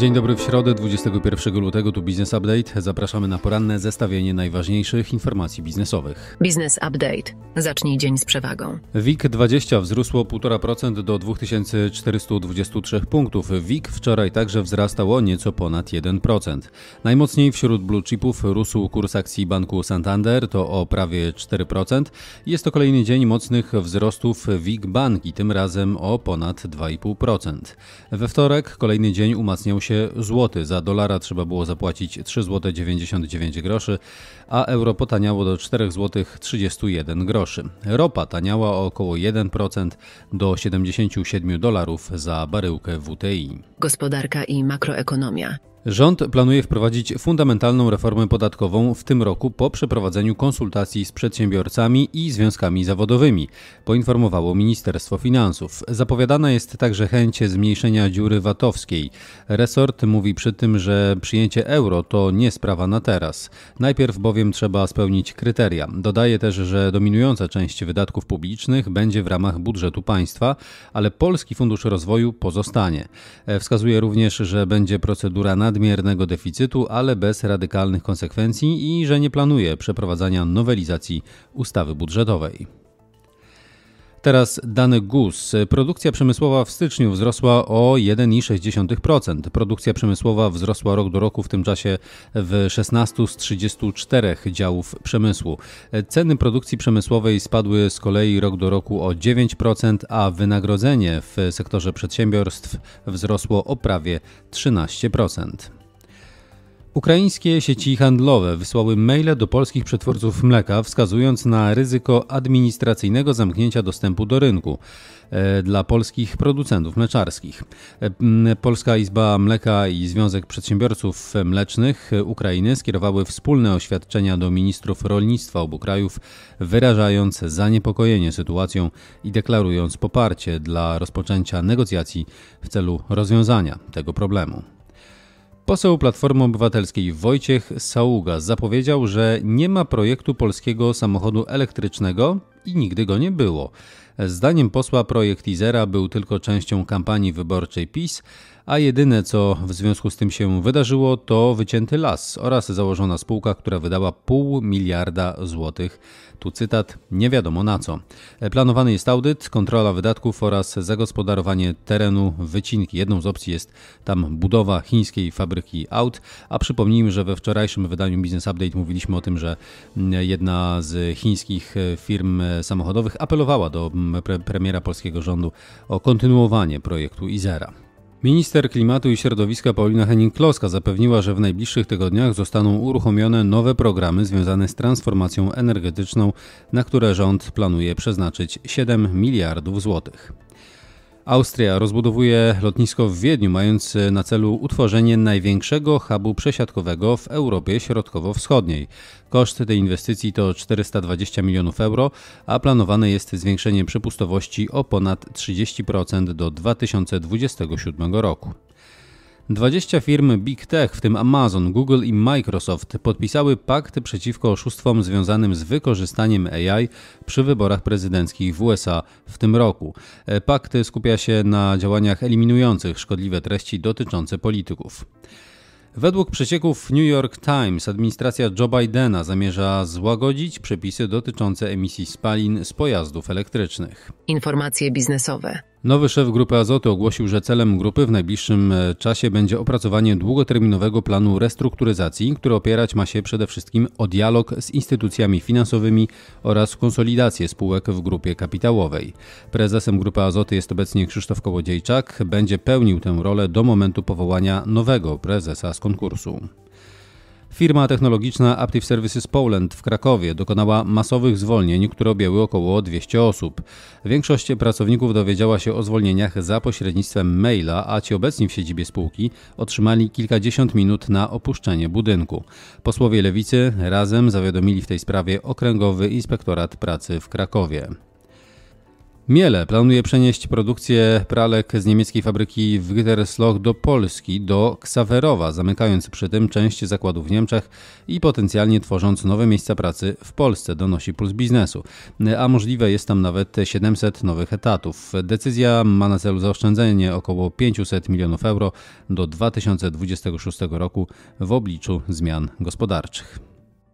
Dzień dobry w środę 21 lutego tu Business Update. Zapraszamy na poranne zestawienie najważniejszych informacji biznesowych. Business Update. Zacznij dzień z przewagą. WIG20 wzrósło 1,5% do 2423 punktów. WIG wczoraj także wzrastał o nieco ponad 1%. Najmocniej wśród blue chipów rósł kurs akcji banku Santander, to o prawie 4%. Jest to kolejny dzień mocnych wzrostów WIG Banki, tym razem o ponad 2,5%. We wtorek kolejny dzień umacniał się złoty. Za dolara trzeba było zapłacić 3 zł 99 groszy, a euro potaniało do 4 zł 31 groszy. Ropa taniała o około 1% do 77 dolarów za baryłkę WTI. Gospodarka i makroekonomia. Rząd planuje wprowadzić fundamentalną reformę podatkową w tym roku po przeprowadzeniu konsultacji z przedsiębiorcami i związkami zawodowymi, poinformowało Ministerstwo Finansów. Zapowiadana jest także chęć zmniejszenia dziury VAT-owskiej. Resort mówi przy tym, że przyjęcie euro to nie sprawa na teraz. Najpierw bowiem trzeba spełnić kryteria. Dodaje też, że dominująca część wydatków publicznych będzie w ramach budżetu państwa, ale Polski Fundusz Rozwoju pozostanie. Wskazuje również, że będzie procedura na nadmiernego deficytu, ale bez radykalnych konsekwencji i że nie planuje przeprowadzania nowelizacji ustawy budżetowej. Teraz dane GUS. Produkcja przemysłowa w styczniu wzrosła o 1,6%. Produkcja przemysłowa wzrosła rok do roku w tym czasie w 16 z 34 działów przemysłu. Ceny produkcji przemysłowej spadły z kolei rok do roku o 9%, a wynagrodzenie w sektorze przedsiębiorstw wzrosło o prawie 13%. Ukraińskie sieci handlowe wysłały maile do polskich przetwórców mleka, wskazując na ryzyko administracyjnego zamknięcia dostępu do rynku e, dla polskich producentów mleczarskich. E, Polska Izba Mleka i Związek Przedsiębiorców Mlecznych Ukrainy skierowały wspólne oświadczenia do ministrów rolnictwa obu krajów, wyrażając zaniepokojenie sytuacją i deklarując poparcie dla rozpoczęcia negocjacji w celu rozwiązania tego problemu. Poseł Platformy Obywatelskiej Wojciech Saługa zapowiedział, że nie ma projektu polskiego samochodu elektrycznego i nigdy go nie było. Zdaniem posła projekt Izera był tylko częścią kampanii wyborczej PiS, a jedyne co w związku z tym się wydarzyło to wycięty las oraz założona spółka, która wydała pół miliarda złotych. Tu cytat, nie wiadomo na co. Planowany jest audyt, kontrola wydatków oraz zagospodarowanie terenu wycinki. Jedną z opcji jest tam budowa chińskiej fabryki aut, a przypomnijmy, że we wczorajszym wydaniu Business Update mówiliśmy o tym, że jedna z chińskich firm samochodowych apelowała do pre premiera polskiego rządu o kontynuowanie projektu Izera. Minister Klimatu i Środowiska Paulina Henning-Kloska zapewniła, że w najbliższych tygodniach zostaną uruchomione nowe programy związane z transformacją energetyczną, na które rząd planuje przeznaczyć 7 miliardów złotych. Austria rozbudowuje lotnisko w Wiedniu, mając na celu utworzenie największego hubu przesiadkowego w Europie Środkowo-Wschodniej. Koszt tej inwestycji to 420 milionów euro, a planowane jest zwiększenie przepustowości o ponad 30% do 2027 roku. 20 firm Big Tech, w tym Amazon, Google i Microsoft, podpisały pakt przeciwko oszustwom związanym z wykorzystaniem AI przy wyborach prezydenckich w USA w tym roku. Pakt skupia się na działaniach eliminujących szkodliwe treści dotyczące polityków. Według przecieków New York Times administracja Joe Bidena zamierza złagodzić przepisy dotyczące emisji spalin z pojazdów elektrycznych. Informacje biznesowe. Nowy szef Grupy Azoty ogłosił, że celem grupy w najbliższym e, czasie będzie opracowanie długoterminowego planu restrukturyzacji, który opierać ma się przede wszystkim o dialog z instytucjami finansowymi oraz konsolidację spółek w grupie kapitałowej. Prezesem Grupy Azoty jest obecnie Krzysztof Kołodziejczak, będzie pełnił tę rolę do momentu powołania nowego prezesa z konkursu. Firma technologiczna Aptiv Services Poland w Krakowie dokonała masowych zwolnień, które objęły około 200 osób. Większość pracowników dowiedziała się o zwolnieniach za pośrednictwem maila, a ci obecni w siedzibie spółki otrzymali kilkadziesiąt minut na opuszczenie budynku. Posłowie Lewicy razem zawiadomili w tej sprawie Okręgowy Inspektorat Pracy w Krakowie. Miele planuje przenieść produkcję pralek z niemieckiej fabryki w Gütersloh do Polski, do Ksawerowa, zamykając przy tym część zakładów w Niemczech i potencjalnie tworząc nowe miejsca pracy w Polsce, donosi Puls Biznesu. A możliwe jest tam nawet 700 nowych etatów. Decyzja ma na celu zaoszczędzenie około 500 milionów euro do 2026 roku w obliczu zmian gospodarczych.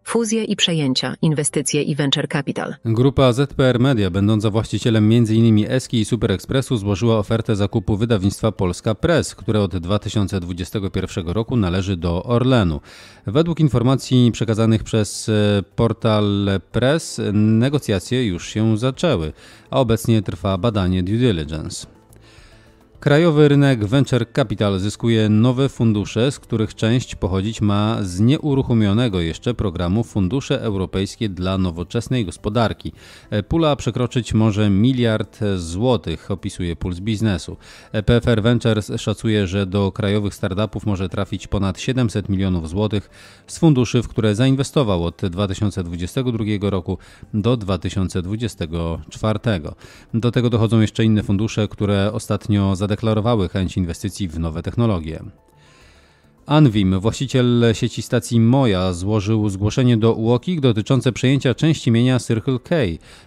Fuzje i przejęcia, inwestycje i venture capital. Grupa ZPR Media, będąca właścicielem m.in. Eski i Super Expressu, złożyła ofertę zakupu wydawnictwa Polska Press, które od 2021 roku należy do Orlenu. Według informacji przekazanych przez e, portal Press, negocjacje już się zaczęły, a obecnie trwa badanie due diligence. Krajowy rynek Venture Capital zyskuje nowe fundusze, z których część pochodzić ma z nieuruchomionego jeszcze programu Fundusze Europejskie dla Nowoczesnej Gospodarki. Pula przekroczyć może miliard złotych, opisuje Puls Biznesu. PFR Ventures szacuje, że do krajowych startupów może trafić ponad 700 milionów złotych z funduszy, w które zainwestował od 2022 roku do 2024. Do tego dochodzą jeszcze inne fundusze, które ostatnio zadeklarowały chęć inwestycji w nowe technologie. Anvim, właściciel sieci stacji Moja, złożył zgłoszenie do UOKiK dotyczące przejęcia części mienia Circle K,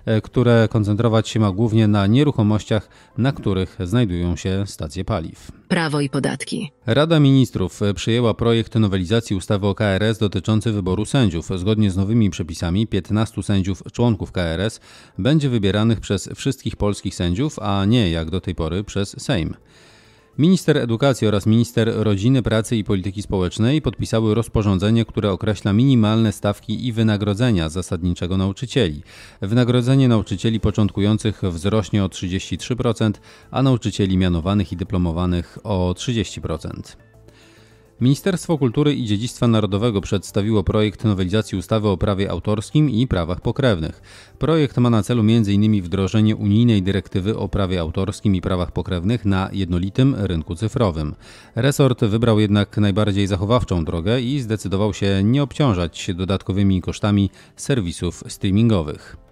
e, które koncentrować się ma głównie na nieruchomościach, na których znajdują się stacje paliw. Prawo i podatki. Rada Ministrów przyjęła projekt nowelizacji ustawy o KRS dotyczący wyboru sędziów. Zgodnie z nowymi przepisami 15 sędziów członków KRS będzie wybieranych przez wszystkich polskich sędziów, a nie jak do tej pory przez Sejm. Minister Edukacji oraz Minister Rodziny, Pracy i Polityki Społecznej podpisały rozporządzenie, które określa minimalne stawki i wynagrodzenia zasadniczego nauczycieli. Wynagrodzenie nauczycieli początkujących wzrośnie o 33%, a nauczycieli mianowanych i dyplomowanych o 30%. Ministerstwo Kultury i Dziedzictwa Narodowego przedstawiło projekt nowelizacji ustawy o prawie autorskim i prawach pokrewnych. Projekt ma na celu m.in. wdrożenie unijnej dyrektywy o prawie autorskim i prawach pokrewnych na jednolitym rynku cyfrowym. Resort wybrał jednak najbardziej zachowawczą drogę i zdecydował się nie obciążać dodatkowymi kosztami serwisów streamingowych.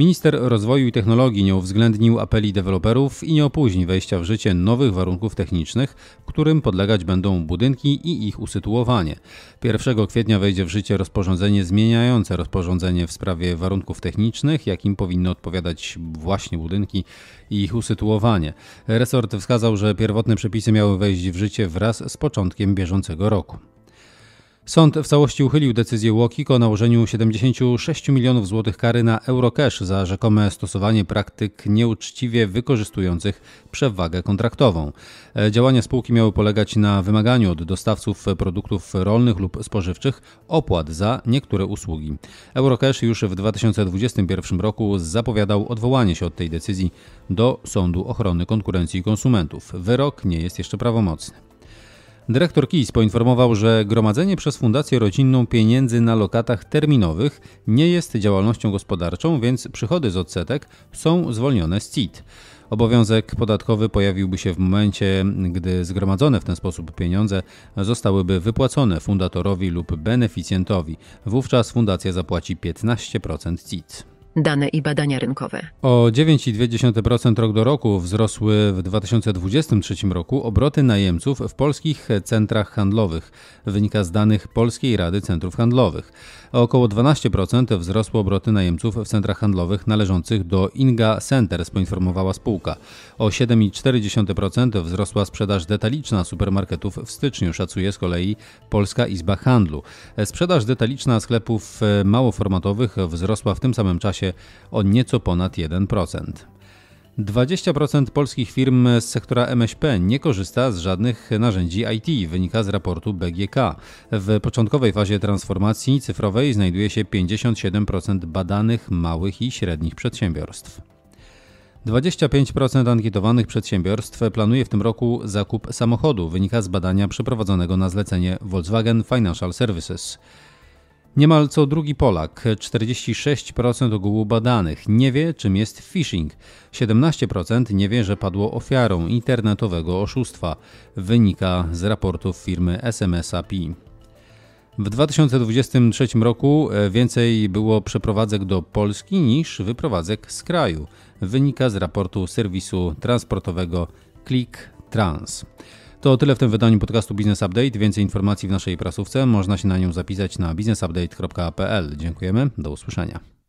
Minister Rozwoju i Technologii nie uwzględnił apeli deweloperów i nie opóźni wejścia w życie nowych warunków technicznych, którym podlegać będą budynki i ich usytuowanie. 1 kwietnia wejdzie w życie rozporządzenie zmieniające rozporządzenie w sprawie warunków technicznych, jakim powinny odpowiadać właśnie budynki i ich usytuowanie. Resort wskazał, że pierwotne przepisy miały wejść w życie wraz z początkiem bieżącego roku. Sąd w całości uchylił decyzję Łokik o nałożeniu 76 milionów złotych kary na Eurocash za rzekome stosowanie praktyk nieuczciwie wykorzystujących przewagę kontraktową. E, działania spółki miały polegać na wymaganiu od dostawców produktów rolnych lub spożywczych opłat za niektóre usługi. Eurocash już w 2021 roku zapowiadał odwołanie się od tej decyzji do Sądu Ochrony Konkurencji i Konsumentów. Wyrok nie jest jeszcze prawomocny. Dyrektor KIS poinformował, że gromadzenie przez Fundację Rodzinną pieniędzy na lokatach terminowych nie jest działalnością gospodarczą, więc przychody z odsetek są zwolnione z CIT. Obowiązek podatkowy pojawiłby się w momencie, gdy zgromadzone w ten sposób pieniądze zostałyby wypłacone fundatorowi lub beneficjentowi. Wówczas fundacja zapłaci 15% CIT. Dane i badania rynkowe. O 9,2% rok do roku wzrosły w 2023 roku obroty najemców w polskich centrach handlowych, wynika z danych Polskiej Rady Centrów Handlowych. O około 12% wzrosły obroty najemców w centrach handlowych należących do Inga Centers, poinformowała spółka. O 7,4% wzrosła sprzedaż detaliczna supermarketów w styczniu, szacuje z kolei Polska Izba Handlu. Sprzedaż detaliczna sklepów małoformatowych wzrosła w tym samym czasie o nieco ponad 1%. 20% polskich firm z sektora MŚP nie korzysta z żadnych narzędzi IT, wynika z raportu BGK. W początkowej fazie transformacji cyfrowej znajduje się 57% badanych małych i średnich przedsiębiorstw. 25% ankietowanych przedsiębiorstw planuje w tym roku zakup samochodu, wynika z badania przeprowadzonego na zlecenie Volkswagen Financial Services. Niemal co drugi Polak, 46% ogółu badanych, nie wie, czym jest phishing. 17% nie wie, że padło ofiarą internetowego oszustwa, wynika z raportów firmy SMS API. W 2023 roku e, więcej było przeprowadzek do Polski niż wyprowadzek z kraju. Wynika z raportu serwisu transportowego Click Trans. To tyle w tym wydaniu podcastu Business Update. Więcej informacji w naszej prasówce. Można się na nią zapisać na businessupdate.pl. Dziękujemy. Do usłyszenia.